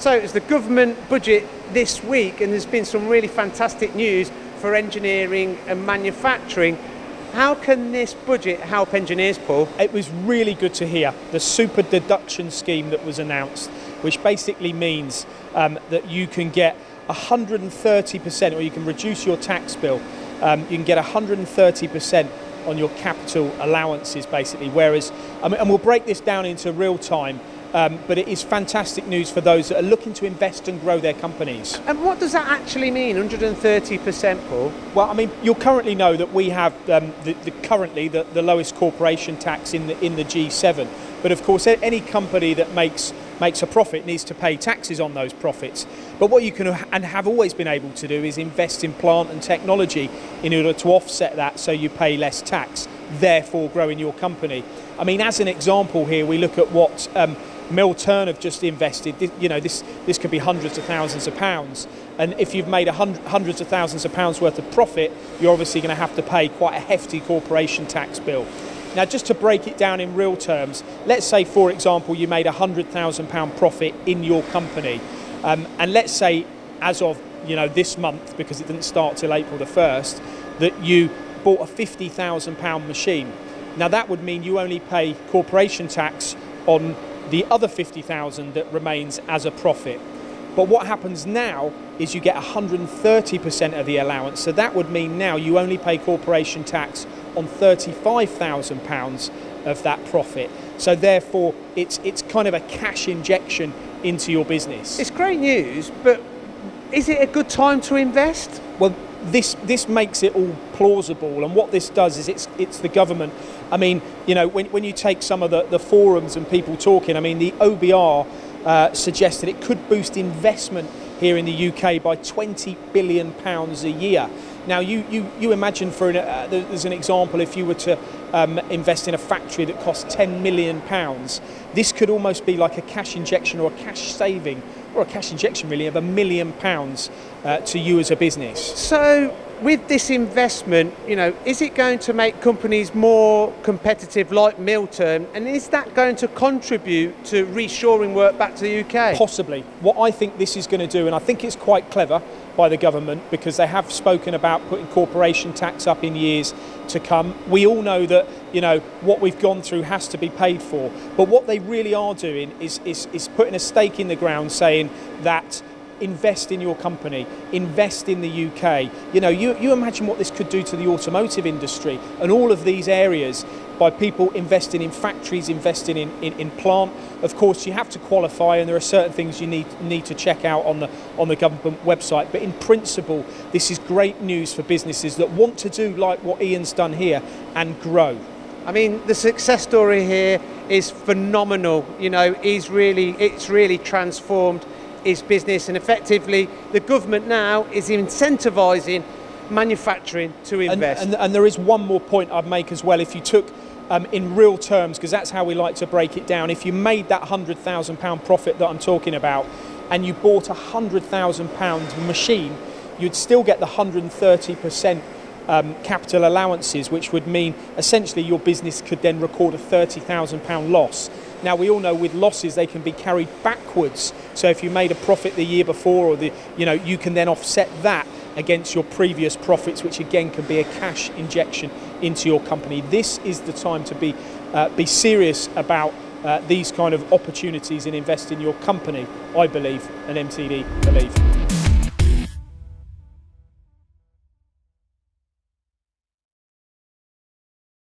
So it's the government budget this week, and there's been some really fantastic news for engineering and manufacturing. How can this budget help engineers, Paul? It was really good to hear the super deduction scheme that was announced, which basically means um, that you can get 130%, or you can reduce your tax bill. Um, you can get 130% on your capital allowances, basically. Whereas, I mean, and we'll break this down into real time. Um, but it is fantastic news for those that are looking to invest and grow their companies. And what does that actually mean, 130%, Paul? Well, I mean, you'll currently know that we have um, the, the, currently the, the lowest corporation tax in the, in the G7. But of course, any company that makes makes a profit needs to pay taxes on those profits. But what you can and have always been able to do is invest in plant and technology in order to offset that so you pay less tax, therefore growing your company. I mean, as an example here, we look at what um, Turn have just invested. You know, this this could be hundreds of thousands of pounds, and if you've made hundred, hundreds of thousands of pounds worth of profit, you're obviously going to have to pay quite a hefty corporation tax bill. Now, just to break it down in real terms, let's say, for example, you made a £100,000 profit in your company. Um, and let's say, as of you know this month, because it didn't start till April the 1st, that you bought a £50,000 machine. Now, that would mean you only pay corporation tax on the other 50,000 that remains as a profit. But what happens now is you get 130% of the allowance. So that would mean now you only pay corporation tax on £35,000 of that profit. So therefore, it's it's kind of a cash injection into your business. It's great news, but is it a good time to invest? Well, this this makes it all plausible, and what this does is it's it's the government. I mean, you know, when, when you take some of the, the forums and people talking, I mean, the OBR uh, suggested it could boost investment here in the UK by 20 billion pounds a year. Now, you, you, you imagine for an, uh, there's an example if you were to um, invest in a factory that costs 10 million pounds, this could almost be like a cash injection or a cash saving or a cash injection really of a million pounds uh, to you as a business. So with this investment, you know, is it going to make companies more competitive like Milton? and is that going to contribute to reshoring work back to the UK? Possibly. What I think this is going to do, and I think it's quite clever by the government because they have spoken about putting corporation tax up in years to come. We all know that, you know, what we've gone through has to be paid for. But what they really are doing is, is, is putting a stake in the ground saying that invest in your company, invest in the UK. You know, you, you imagine what this could do to the automotive industry and all of these areas by people investing in factories, investing in, in, in, plant. Of course, you have to qualify, and there are certain things you need need to check out on the on the government website. But in principle, this is great news for businesses that want to do like what Ian's done here and grow. I mean, the success story here is phenomenal. You know, he's really it's really transformed his business, and effectively, the government now is incentivising manufacturing to invest. And, and, and, there is one more point I'd make as well. If you took um, in real terms, because that's how we like to break it down, if you made that £100,000 profit that I'm talking about and you bought a £100,000 machine, you'd still get the 130% um, capital allowances, which would mean essentially your business could then record a £30,000 loss. Now we all know with losses they can be carried backwards. So if you made a profit the year before, or the you know you can then offset that against your previous profits, which again can be a cash injection into your company. This is the time to be uh, be serious about uh, these kind of opportunities and invest in your company. I believe, and MTD believe.